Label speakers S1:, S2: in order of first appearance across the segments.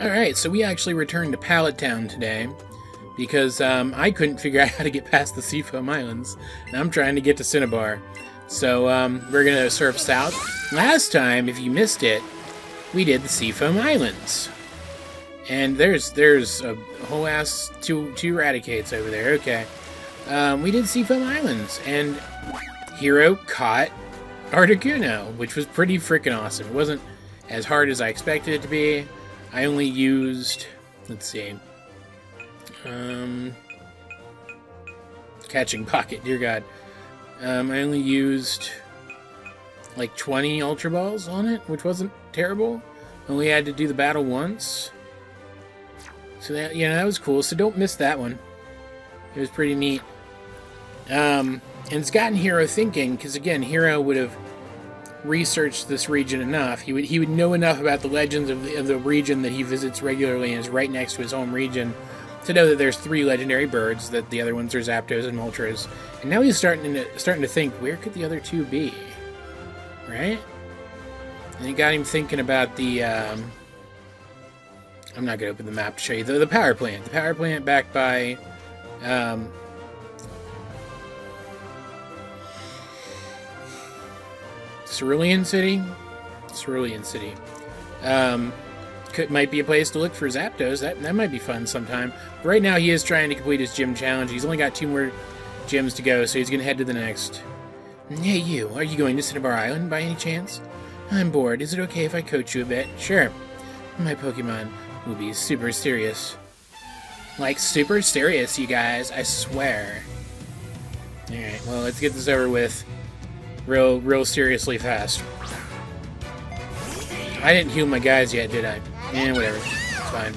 S1: Alright, so we actually returned to Pallet Town today because um, I couldn't figure out how to get past the Seafoam Islands, and I'm trying to get to Cinnabar. So um, we're going to surf south. Last time, if you missed it, we did the Seafoam Islands. And there's there's a whole ass two two Raticates over there. Okay, um, we did Seafoam Islands, and Hero caught Articuno, which was pretty freaking awesome. It wasn't as hard as I expected it to be. I only used, let's see, um, catching pocket. Dear God, um, I only used like 20 Ultra Balls on it, which wasn't terrible. Only had to do the battle once. So that, you know, that was cool. So don't miss that one. It was pretty neat. Um, and it's gotten Hero thinking, because again, Hero would have researched this region enough. He would he would know enough about the legends of the, of the region that he visits regularly and is right next to his home region to know that there's three legendary birds. That the other ones are Zapdos and Moltres. And now he's starting to starting to think, where could the other two be? Right? And it got him thinking about the. Um, I'm not going to open the map to show you the, the power plant. The power plant backed by. Um, Cerulean City? Cerulean City. Um, could, might be a place to look for Zapdos. That, that might be fun sometime. But right now, he is trying to complete his gym challenge. He's only got two more gyms to go, so he's going to head to the next. Hey, you. Are you going to Cinnabar Island by any chance? I'm bored. Is it okay if I coach you a bit? Sure. My Pokemon will be super serious. Like, super serious, you guys. I swear. Alright, well, let's get this over with real, real seriously fast. I didn't heal my guys yet, did I? Eh, whatever. It's fine.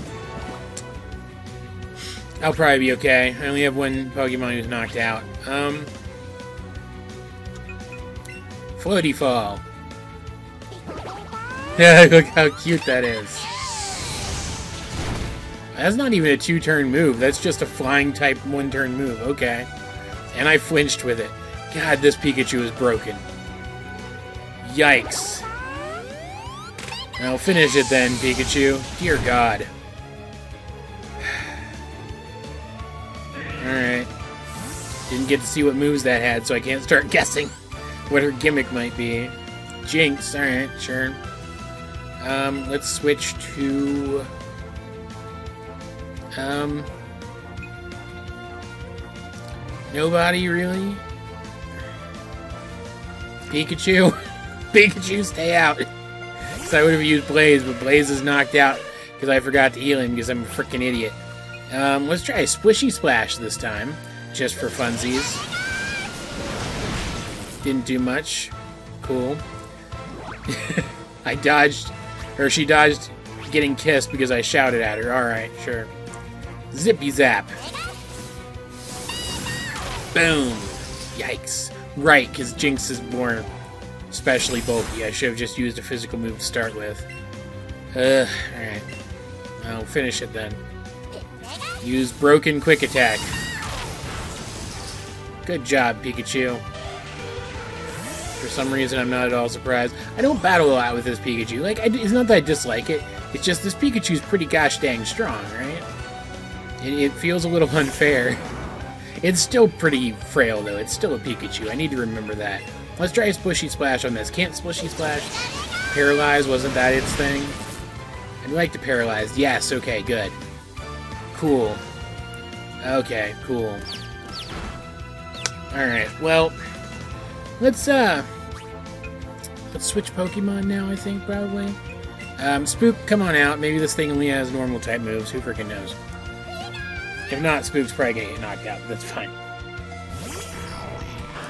S1: I'll probably be okay. I only have one Pokemon who's knocked out. Um... Floaty Fall. Yeah, look how cute that is. That's not even a two-turn move. That's just a flying type one-turn move. Okay. And I flinched with it. God, this Pikachu is broken. Yikes. I'll finish it then, Pikachu. Dear God. Alright. Didn't get to see what moves that had, so I can't start guessing what her gimmick might be. Jynx, alright, sure. Um, let's switch to... Um... Nobody, really? Pikachu? Pikachu, stay out! so I would have used Blaze, but Blaze is knocked out because I forgot to heal him because I'm a freaking idiot. Um, let's try a Splishy Splash this time, just for funsies. Didn't do much. Cool. I dodged, or she dodged getting kissed because I shouted at her. Alright, sure. Zippy Zap. Boom. Yikes. Right, because Jynx is more especially bulky. I should have just used a physical move to start with. Uh, alright. I'll finish it then. Use Broken Quick Attack. Good job, Pikachu. For some reason, I'm not at all surprised. I don't battle a lot with this Pikachu. Like, I, it's not that I dislike it. It's just this Pikachu's pretty gosh dang strong, right? It, it feels a little unfair. It's still pretty frail, though. It's still a Pikachu. I need to remember that. Let's try Splishy Splash on this. Can't Splishy Splash? Paralyze, wasn't that its thing? I'd like to paralyze. Yes, okay, good. Cool. Okay, cool. Alright, well, let's, uh, let's switch Pokemon now, I think, probably. Um, Spook, come on out. Maybe this thing only has normal type moves. Who freaking knows? If not, Spook's probably gonna get knocked out. That's fine.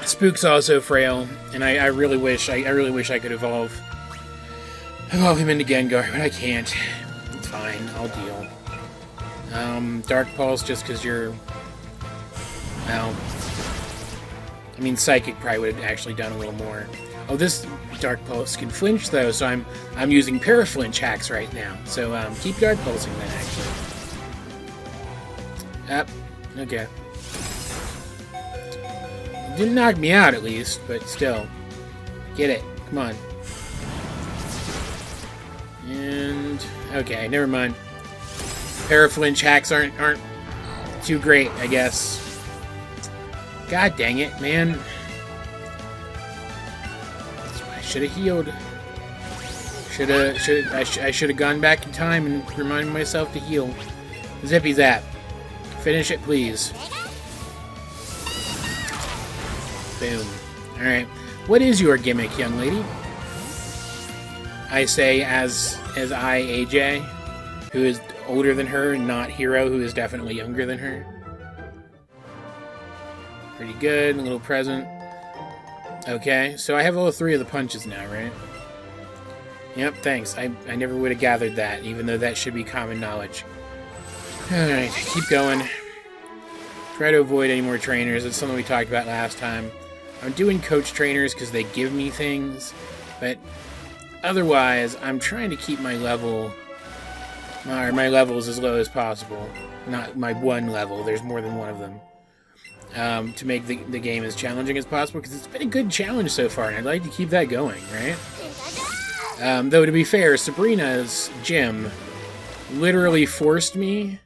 S1: Spook's also frail, and I, I really wish I, I, really wish I could evolve evolve him into Gengar, but I can't. It's fine, I'll deal. Um, Dark Pulse just because you're well I mean Psychic probably would have actually done a little more. Oh this Dark Pulse can flinch though, so I'm I'm using Paraflinch hacks right now. So um, keep Dark Pulsing then actually. Up. Okay. Didn't knock me out, at least, but still. Get it. Come on. And... Okay, never mind. paraflinch hacks aren't aren't too great, I guess. God dang it, man. I should have healed. Should have, should I, I should have gone back in time and reminded myself to heal. Zippy Zap. Finish it, please. Boom. Alright. What is your gimmick, young lady? I say as as I, AJ, who is older than her, not Hero, who is definitely younger than her. Pretty good. A little present. Okay, so I have all three of the punches now, right? Yep, thanks. I, I never would have gathered that, even though that should be common knowledge. Alright, keep going. Try to avoid any more trainers. It's something we talked about last time. I'm doing coach trainers because they give me things, but otherwise, I'm trying to keep my level, or my levels as low as possible. Not my one level, there's more than one of them. Um, to make the, the game as challenging as possible, because it's been a good challenge so far, and I'd like to keep that going, right? Um, though, to be fair, Sabrina's gym literally forced me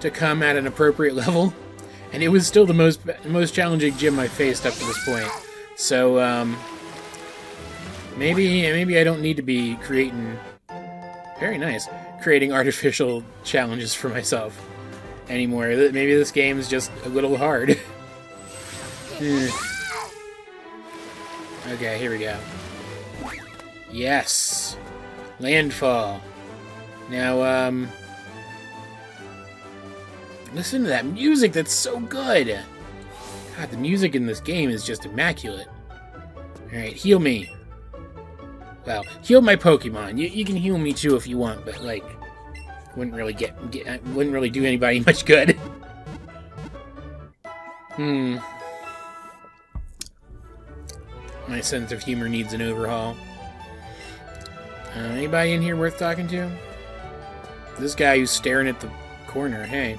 S1: to come at an appropriate level, and it was still the most most challenging gym I faced up to this point. So, um, maybe maybe I don't need to be creating very nice creating artificial challenges for myself anymore. Maybe this game is just a little hard. Hmm. okay, here we go. Yes! Landfall. Now, um... Listen to that music, that's so good! God, the music in this game is just immaculate. Alright, heal me. Well, heal my Pokemon. You, you can heal me too if you want, but, like, wouldn't really get, get wouldn't really do anybody much good. hmm. My sense of humor needs an overhaul. Uh, anybody in here worth talking to? This guy who's staring at the corner, hey.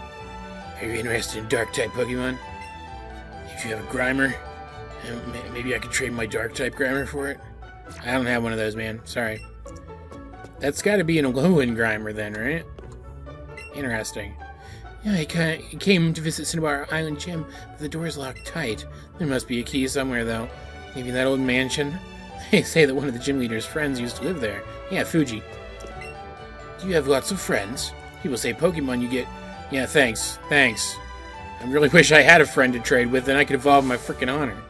S1: Are you interested in Dark-type Pokemon? If you have a Grimer, maybe I could trade my Dark-type Grimer for it? I don't have one of those, man. Sorry. That's got to be an Alolan Grimer then, right? Interesting. Yeah, I came to visit Cinnabar Island Gym, but the door's locked tight. There must be a key somewhere, though. Maybe that old mansion? They say that one of the gym leader's friends used to live there. Yeah, Fuji. You have lots of friends? People say Pokemon you get... Yeah, thanks. Thanks. I really wish I had a friend to trade with, and I could evolve my freaking Haunter.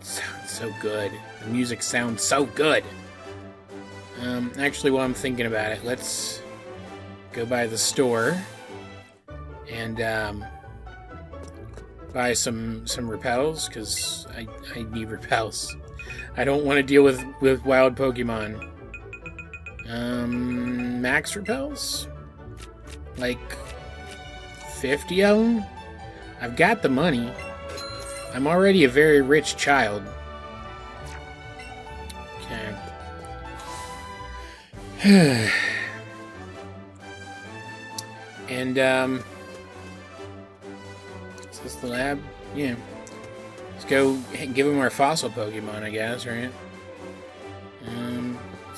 S1: sounds so good. The music sounds so good. Um, actually, while I'm thinking about it, let's go by the store and um, buy some some repels because I, I need repels. I don't want to deal with with wild Pokemon. Um, max repels, like fifty of them. I've got the money. I'm already a very rich child. Okay. and um. Is this the lab? Yeah. Let's go give him our fossil Pokemon, I guess, right?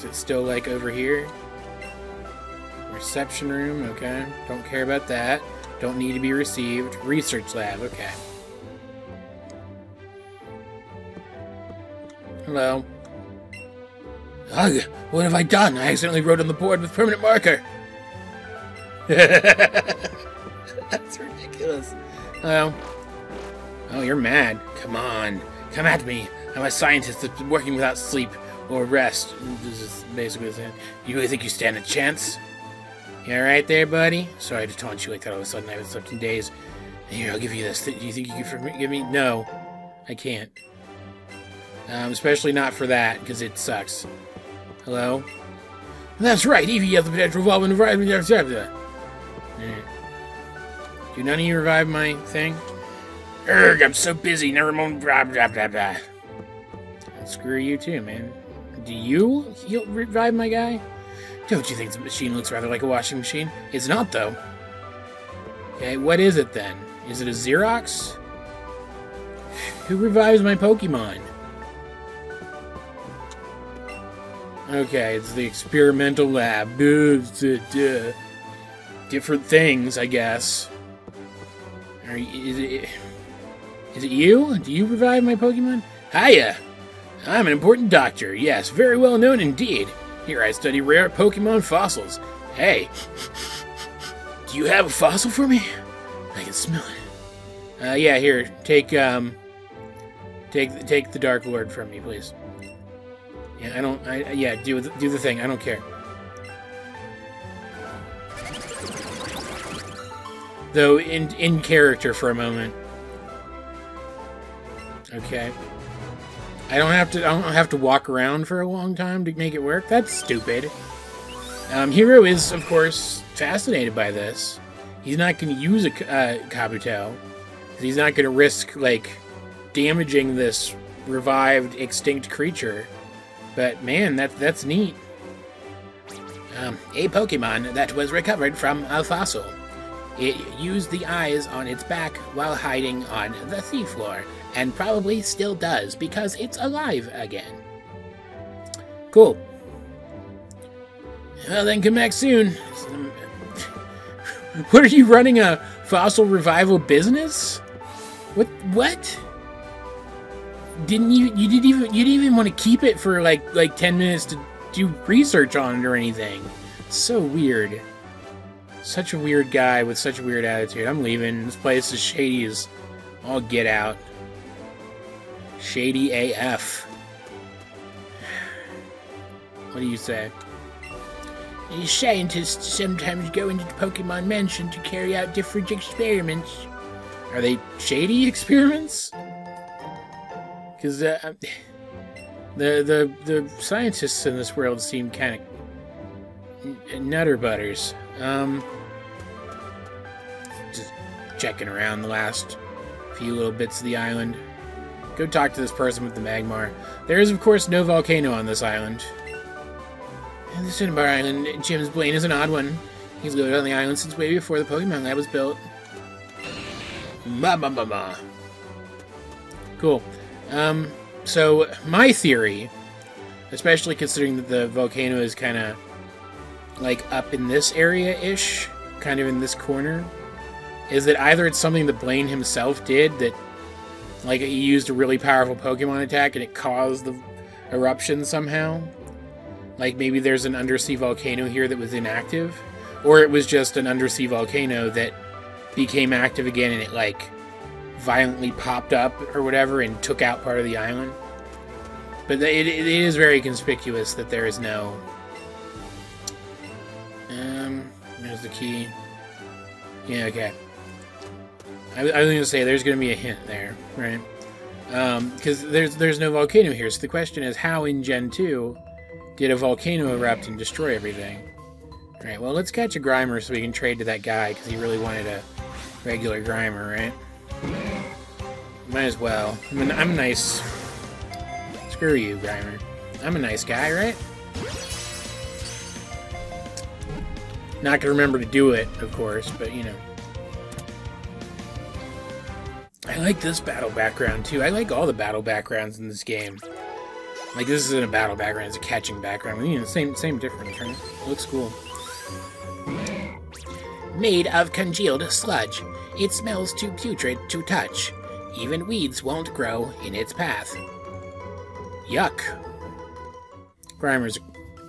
S1: Is it still, like, over here? Reception room, okay. Don't care about that. Don't need to be received. Research lab, okay. Hello. Ugh, what have I done? I accidentally wrote on the board with permanent marker. That's ridiculous. Oh. Oh, you're mad. Come on. Come at me. I'm a scientist that's working without sleep or rest. This is basically saying, you really think you stand a chance? You alright there, buddy? Sorry to taunt you like that all of a sudden. I haven't slept in days. Here, I'll give you this. Do you think you can forgive me? No. I can't. Um, especially not for that, because it sucks. Hello? That's right, Eevee has the potential evolve and revive. Do none of you revive my thing? Erg, I'm so busy, never mind. Blah, blah, blah, blah. Screw you too, man. Do you heal, revive my guy? Don't you think the machine looks rather like a washing machine? It's not, though. Okay, what is it then? Is it a Xerox? Who revives my Pokemon? Okay, it's the experimental lab. Different things, I guess. Are is it is it you? Do you revive my Pokemon? Hiya! I'm an important doctor. Yes, very well known indeed. Here I study rare Pokemon fossils. Hey, do you have a fossil for me? I can smell it. Uh, yeah, here, take um, take take the Dark Lord from me, please. Yeah, I don't. I yeah, do do the thing. I don't care. Though in in character for a moment. Okay. I don't have to. I don't have to walk around for a long time to make it work. That's stupid. Um, Hero is, of course, fascinated by this. He's not going to use a uh, Kabuto. He's not going to risk like damaging this revived extinct creature. But man, that that's neat. Um, a Pokemon that was recovered from a fossil. It used the eyes on its back while hiding on the seafloor, and probably still does because it's alive again. Cool. Well, then come back soon. What are you running a fossil revival business? What? What? Didn't you? You didn't even. You didn't even want to keep it for like like ten minutes to do research on it or anything. So weird. Such a weird guy with such a weird attitude. I'm leaving. This place is shady as all get out. Shady AF. What do you say? These Scientists sometimes go into the Pokemon Mansion to carry out different experiments. Are they shady experiments? Because uh, the the the scientists in this world seem kind of nutter butters. Um, just checking around the last few little bits of the island. Go talk to this person with the Magmar. There is, of course, no volcano on this island. And the Cinnabar Island, Gym's Blaine is an odd one. He's lived on the island since way before the Pokemon Lab was built. Ma ma ma ma. Cool. Um, so, my theory, especially considering that the volcano is kind of like up in this area-ish, kind of in this corner, is that either it's something that Blaine himself did that, like, he used a really powerful Pokemon attack and it caused the eruption somehow. Like, maybe there's an undersea volcano here that was inactive, or it was just an undersea volcano that became active again and it, like, violently popped up or whatever and took out part of the island. But it, it is very conspicuous that there is no. Um, there's the key. Yeah, okay. I, I was going to say there's going to be a hint there, right? Because um, there's there's no volcano here. So the question is, how in Gen 2 did a volcano erupt and destroy everything? All right. Well, let's catch a Grimer so we can trade to that guy because he really wanted a regular Grimer, right? Might as well. I'm, I'm nice. Screw you, Grimer. I'm a nice guy, right? Not gonna remember to do it, of course, but you know. I like this battle background too. I like all the battle backgrounds in this game. Like this isn't a battle background; it's a catching background. You know, same same difference, right? looks cool. Made of congealed sludge, it smells too putrid to touch. Even weeds won't grow in its path. Yuck. Grimer's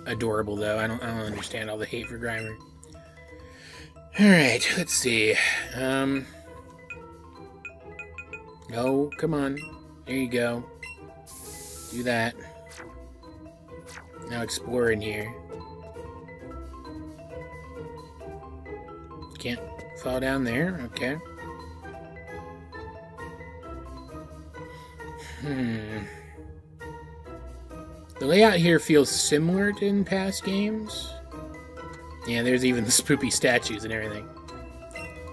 S1: adorable, though. I don't, I don't understand all the hate for Grimer. Alright, let's see. Um. Oh, come on. There you go. Do that. Now explore in here. Can't fall down there? Okay. Hmm. The layout here feels similar to in past games. Yeah, there's even the spoopy statues and everything.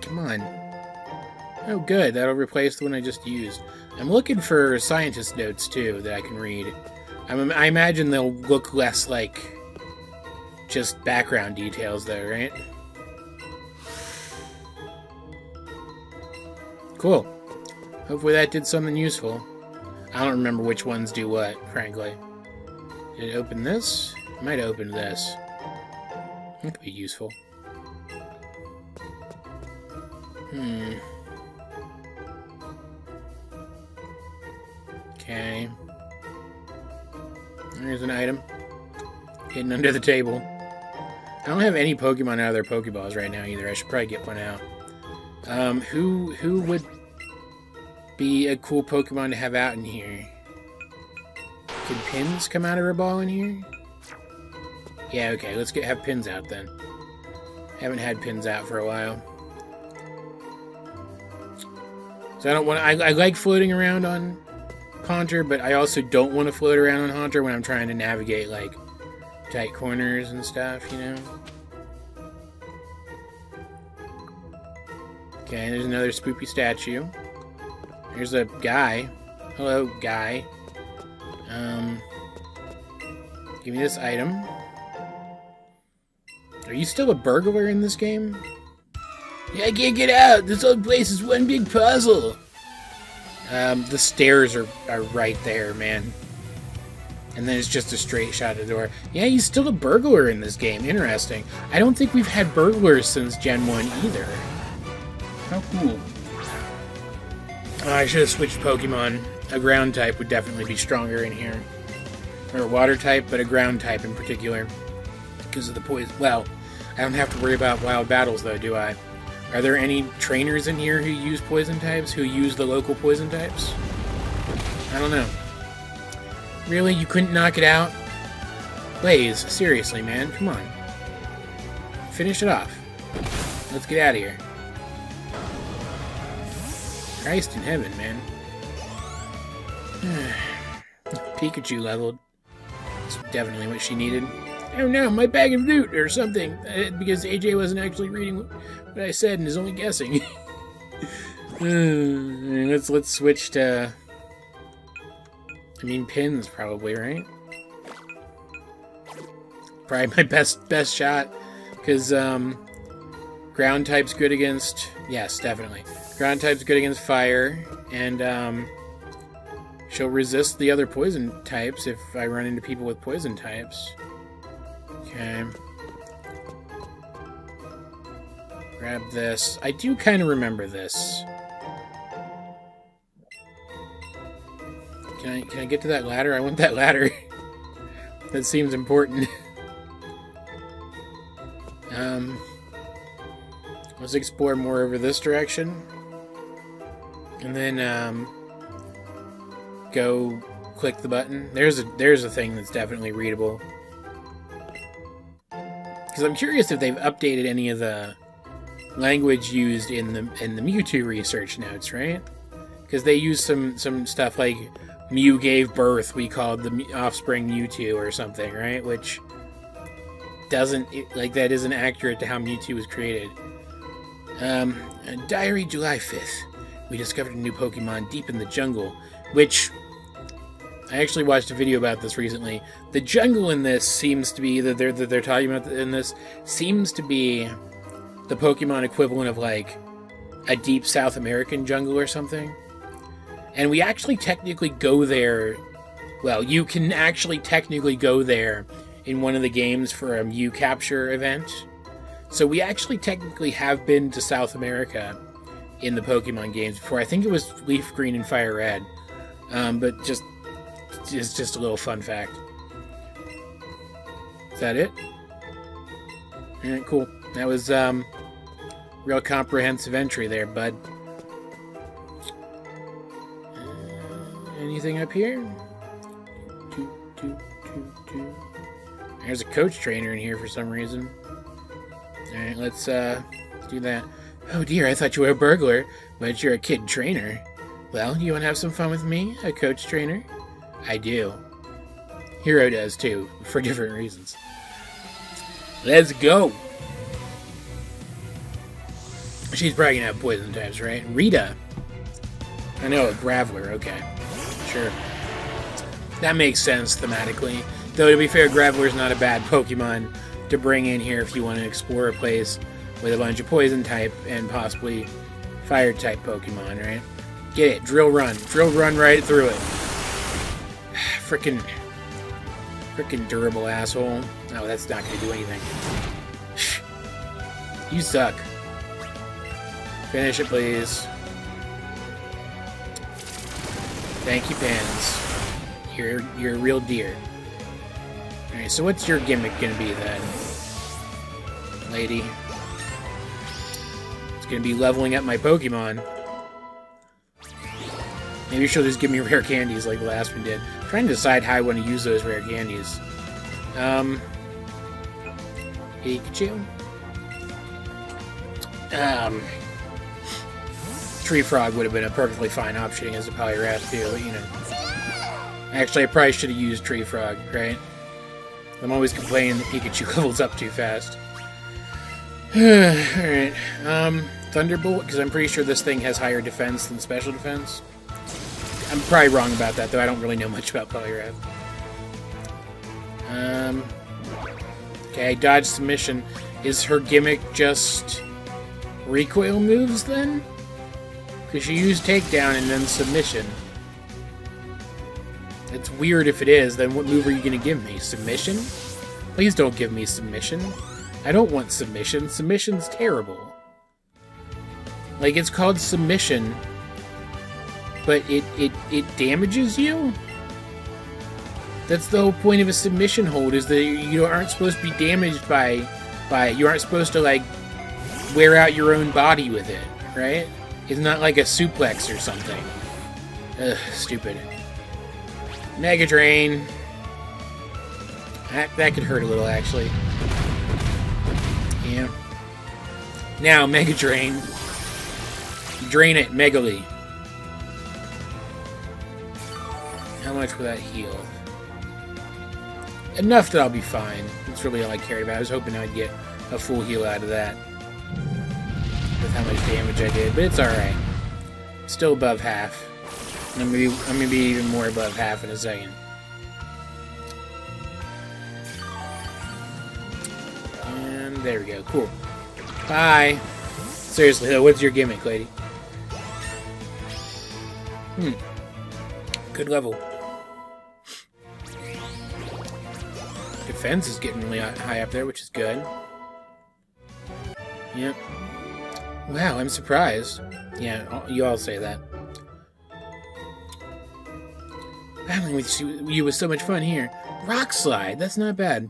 S1: Come on. Oh, good. That'll replace the one I just used. I'm looking for scientist notes, too, that I can read. I'm, I imagine they'll look less like just background details, though, right? Cool. Hopefully that did something useful. I don't remember which ones do what, frankly. Did it open this? I might open this. That could be useful. Hmm. Okay. There's an item. Hidden under the table. I don't have any Pokemon out of their Pokeballs right now either. I should probably get one out. Um, who who would be a cool Pokemon to have out in here? Can pins come out of a ball in here? Yeah, okay, let's get have pins out then. Haven't had pins out for a while. So I don't want I, I like floating around on Haunter, but I also don't want to float around on Haunter when I'm trying to navigate like tight corners and stuff, you know? Okay, there's another spoopy statue. There's a guy. Hello, guy. Um, give me this item. Are you still a burglar in this game? Yeah, I can't get out. This old place is one big puzzle. Um, the stairs are, are right there, man. And then it's just a straight shot of the door. Yeah, he's still a burglar in this game. Interesting. I don't think we've had burglars since Gen 1 either. How cool. Oh, I should have switched Pokemon. A ground type would definitely be stronger in here. Or a water type, but a ground type in particular. Because of the poison. Well, I don't have to worry about wild battles, though, do I? Are there any trainers in here who use poison types, who use the local poison types? I don't know. Really? You couldn't knock it out? Blaze, seriously, man, come on. Finish it off. Let's get out of here. Christ in heaven, man. Pikachu leveled. That's definitely what she needed. Oh no, my bag of loot or something. Uh, because AJ wasn't actually reading what I said and is only guessing. uh, let's let's switch to. I mean pins probably right. Probably my best best shot because um, ground type's good against. Yes, definitely. Ground type's good against fire and um, she'll resist the other poison types if I run into people with poison types. Okay. Grab this. I do kind of remember this. Can I, can I get to that ladder? I want that ladder. that seems important. um, let's explore more over this direction. And then, um, go click the button. There's a there's a thing that's definitely readable. Because I'm curious if they've updated any of the language used in the in the Mewtwo research notes, right? Because they use some some stuff like Mew gave birth, we called the offspring Mewtwo or something, right? Which doesn't like that isn't accurate to how Mewtwo was created. Um, Diary July 5th. We discovered a new Pokemon deep in the jungle, which I actually watched a video about this recently. The jungle in this seems to be that they're that they're talking about in this seems to be the Pokemon equivalent of like a deep South American jungle or something. And we actually technically go there. Well, you can actually technically go there in one of the games for a Mew capture event. So we actually technically have been to South America in the Pokemon games before. I think it was Leaf Green and Fire Red. Um, but just is just a little fun fact. Is that it? Yeah, cool. That was um, real comprehensive entry there, bud. Uh, anything up here? There's a coach trainer in here for some reason. Alright, let's uh, do that. Oh dear, I thought you were a burglar, but you're a kid trainer. Well, you want to have some fun with me, a coach trainer? I do. Hero does too, for different reasons. Let's go! She's probably gonna have poison types, right? Rita. I know, a Graveler, okay. Sure. That makes sense thematically. Though, to be fair, Graveler's not a bad Pokemon to bring in here if you want to explore a place with a bunch of poison type and possibly fire type Pokemon, right? Get it. Drill run. Drill run right through it freaking Freaking durable asshole. No, that's not gonna do anything. Shh. You suck. Finish it, please. Thank you, Pins. You're you're a real dear. Alright, so what's your gimmick gonna be then? Lady. It's gonna be leveling up my Pokemon. Maybe she'll just give me rare candies like the last one did. I'm trying to decide how I want to use those rare candies. Um, Pikachu. Um, Tree Frog would have been a perfectly fine option as a Poliwrath too, you know. Actually, I probably should have used Tree Frog, right? I'm always complaining that Pikachu levels up too fast. Alright, um, Thunderbolt, because I'm pretty sure this thing has higher defense than special defense. I'm probably wrong about that, though I don't really know much about Poliwrath. Um, okay, dodge submission. Is her gimmick just recoil moves, then? Because she used takedown and then submission. It's weird if it is, then what move are you going to give me? Submission? Please don't give me submission. I don't want submission. Submission's terrible. Like, it's called submission, but it, it, it damages you? That's the whole point of a submission hold, is that you aren't supposed to be damaged by, by you aren't supposed to, like, wear out your own body with it, right? It's not like a suplex or something. Ugh, stupid. Mega Drain. That, that could hurt a little, actually. Yeah. Now, Mega Drain. Drain it, Megaly. How much will that heal? Enough that I'll be fine. That's really all I cared about. I was hoping I'd get a full heal out of that. With how much damage I did, but it's alright. Still above half. I'm gonna, be, I'm gonna be even more above half in a second. And there we go. Cool. Bye. Seriously, though, what's your gimmick, lady? Hmm. Good level. Defense is getting really high up there, which is good. Yep. Wow, I'm surprised. Yeah, you all say that. Battling with you was so much fun here. Rock slide, that's not bad.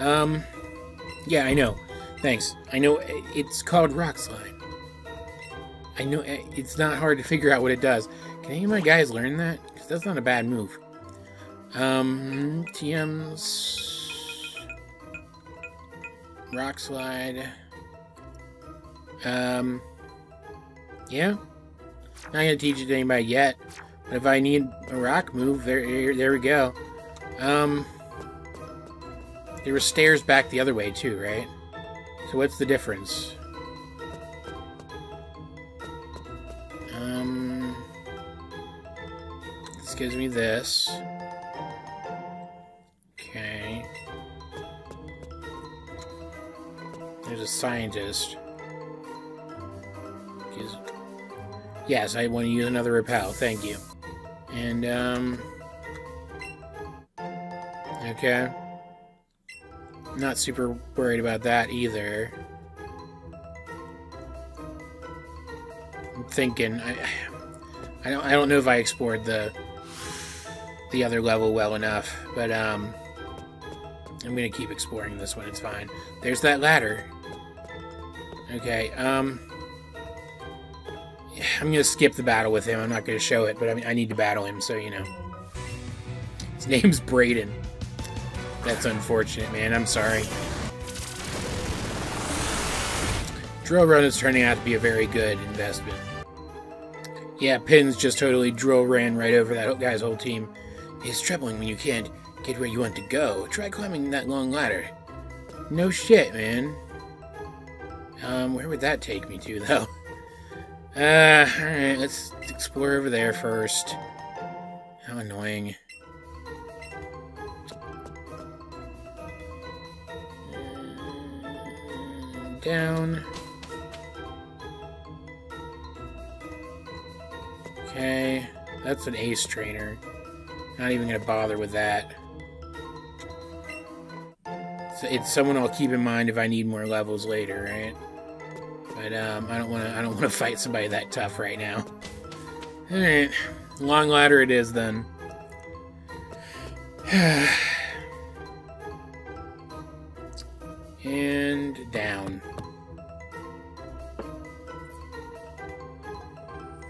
S1: Um, yeah, I know. Thanks. I know it's called rock slide. I know it's not hard to figure out what it does. Can any of my guys learn that? Because that's not a bad move. Um, TM's rock slide. Um, yeah. Not gonna teach it to anybody yet. But if I need a rock move, there, there we go. Um, there were stairs back the other way too, right? So what's the difference? Um, this gives me this. A scientist. Yes, I want to use another repel. Thank you. And, um... Okay. Not super worried about that either. I'm thinking... I, I, don't, I don't know if I explored the the other level well enough, but, um... I'm gonna keep exploring this one, it's fine. There's that ladder. Okay, um... I'm gonna skip the battle with him. I'm not gonna show it, but I, mean, I need to battle him, so you know. His name's Braden. That's unfortunate, man. I'm sorry. Drill Run is turning out to be a very good investment. Yeah, Pins just totally drill ran right over that guy's whole team. It's troubling when you can't get where you want to go. Try climbing that long ladder. No shit, man. Um, where would that take me to, though? Uh, alright, let's explore over there first. How annoying. Down. Okay, that's an ace trainer. Not even gonna bother with that. So it's someone I'll keep in mind if I need more levels later, right? But um, I don't want to. I don't want to fight somebody that tough right now. All right, long ladder it is then. and down.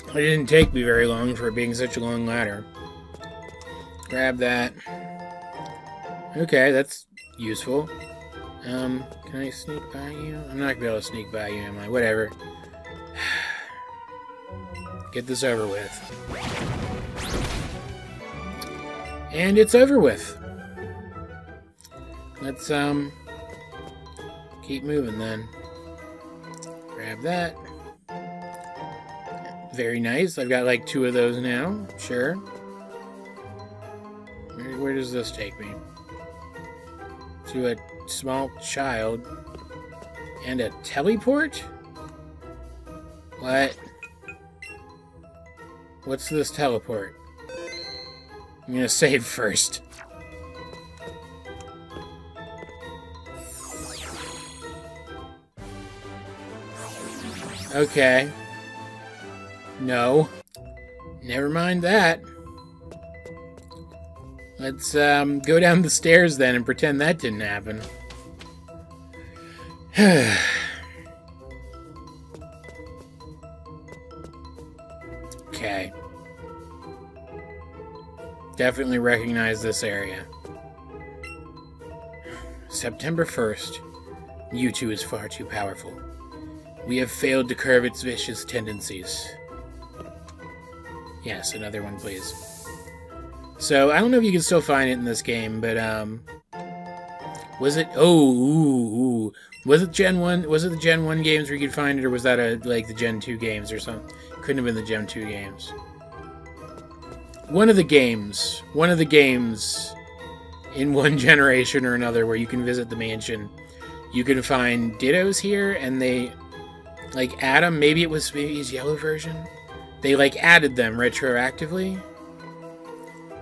S1: It didn't take me very long for it being such a long ladder. Grab that. Okay, that's useful. Um, can I sneak by you? I'm not gonna be able to sneak by you, am I? Whatever. Get this over with. And it's over with. Let's, um, keep moving then. Grab that. Very nice. I've got like two of those now. Sure. Where, where does this take me? To a small child. And a teleport? What? What's this teleport? I'm gonna save first. Okay. No. Never mind that. Let's um, go down the stairs then and pretend that didn't happen. okay. Definitely recognize this area. September 1st. Mewtwo is far too powerful. We have failed to curb its vicious tendencies. Yes, another one, please. So, I don't know if you can still find it in this game, but, um... Was it... Oh, ooh, ooh. Was it Gen 1? Was it the Gen 1 games where you could find it, or was that, a, like, the Gen 2 games or something? Couldn't have been the Gen 2 games. One of the games. One of the games in one generation or another where you can visit the mansion. You can find Dittos here, and they... Like, Adam, maybe it was maybe his yellow version? they like added them retroactively.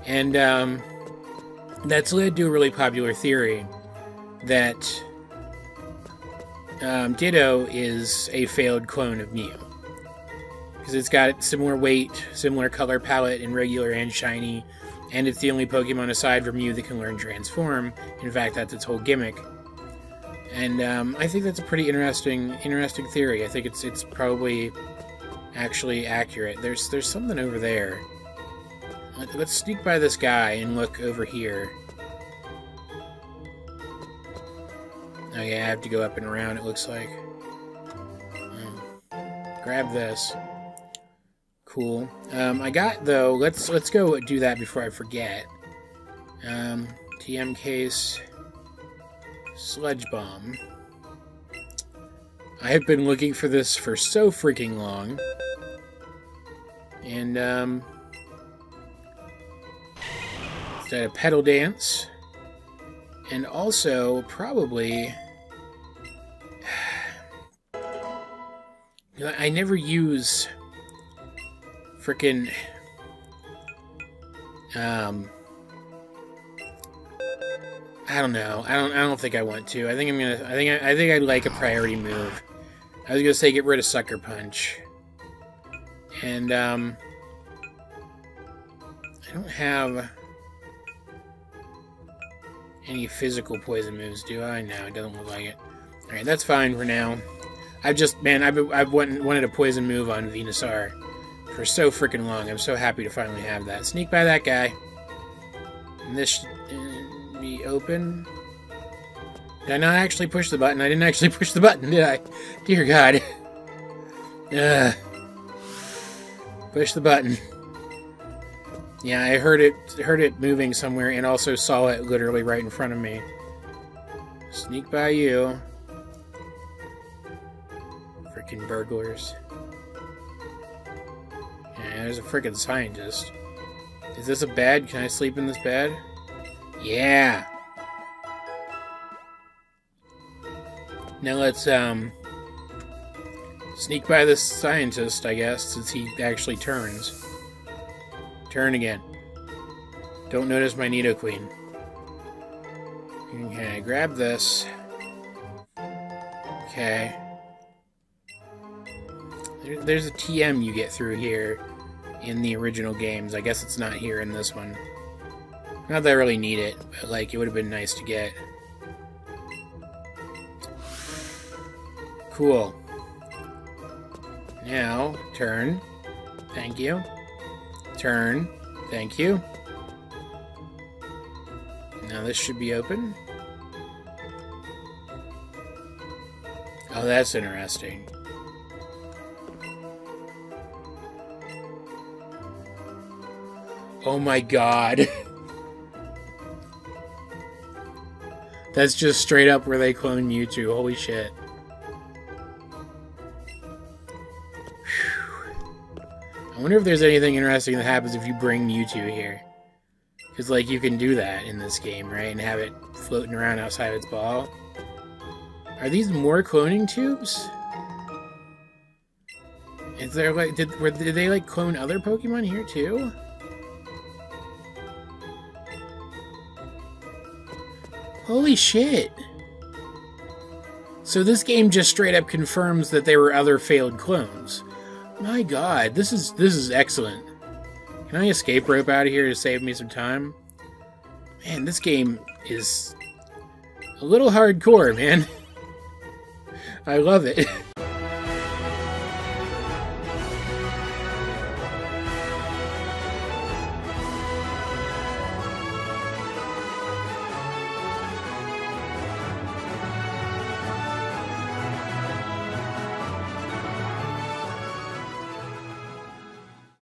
S1: And um, that's led to a really popular theory that um, Ditto is a failed clone of Mew. Because it's got similar weight, similar color palette in regular and shiny, and it's the only Pokemon aside from Mew that can learn Transform. In fact, that's its whole gimmick. And um, I think that's a pretty interesting, interesting theory. I think it's it's probably actually accurate. There's there's something over there. Let's sneak by this guy and look over here. Oh yeah, I have to go up and around, it looks like. Um, grab this. Cool. Um, I got, though, let's let's go do that before I forget. Um, TM case. Sludge Bomb. I have been looking for this for so freaking long. And, um... A Petal Dance. And also, probably... I never use... Frickin' Um... I don't know. I don't. I don't think I want to. I think I'm gonna. I think. I, I think I'd like a priority move. I was gonna say get rid of Sucker Punch. And, um... I don't have any physical poison moves, do I? No, it doesn't look like it. Alright, that's fine for now. I've just, man, I've, I've wanted a poison move on Venusaur for so freaking long. I'm so happy to finally have that. Sneak by that guy. And this should uh, be open. Did I not actually push the button? I didn't actually push the button, did I? Dear God. Ugh. Push the button. Yeah, I heard it heard it moving somewhere and also saw it literally right in front of me. Sneak by you. Freaking burglars. Yeah, there's a freaking scientist. Is this a bed? Can I sleep in this bed? Yeah. Now let's um Sneak by this scientist, I guess, since he actually turns. Turn again. Don't notice my Nidoqueen. Okay, grab this. Okay. There, there's a TM you get through here in the original games. I guess it's not here in this one. Not that I really need it, but like it would have been nice to get. Cool. Now, turn. Thank you. Turn. Thank you. Now this should be open. Oh, that's interesting. Oh my god. That's just straight up where they clone Mewtwo. Holy shit. Wonder if there's anything interesting that happens if you bring Mewtwo here. Because, like, you can do that in this game, right? And have it floating around outside its ball. Are these more cloning tubes? Is there, like, did, were, did they, like, clone other Pokemon here, too? Holy shit. So this game just straight up confirms that there were other failed clones. My god, this is this is excellent. Can I escape rope out of here to save me some time? Man, this game is a little hardcore, man. I love it.